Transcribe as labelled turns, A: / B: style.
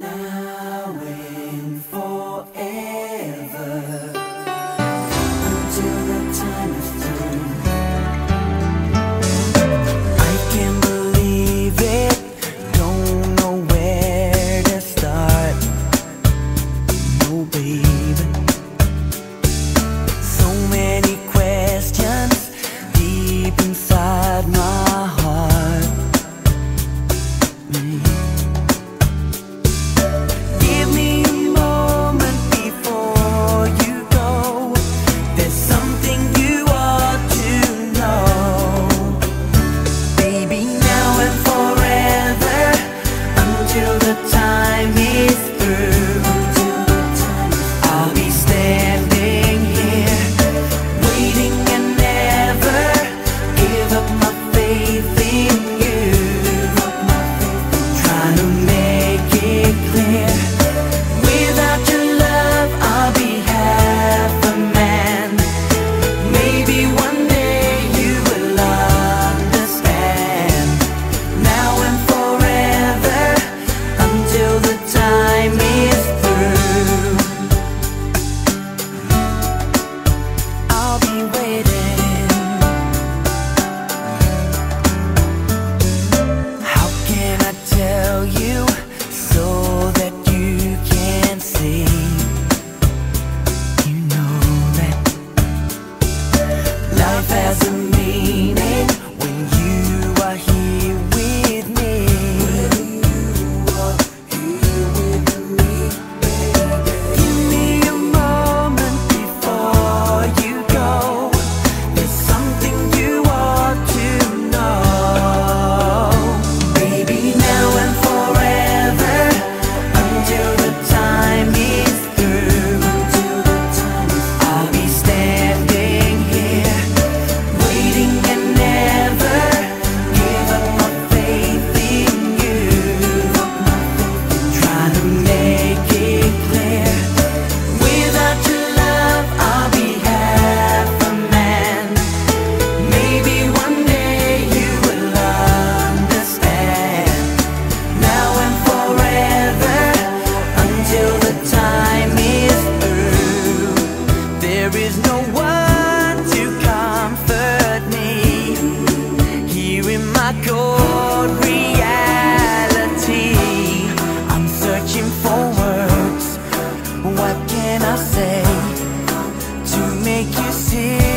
A: now. my cold reality. I'm searching for words. What can I say To make you see?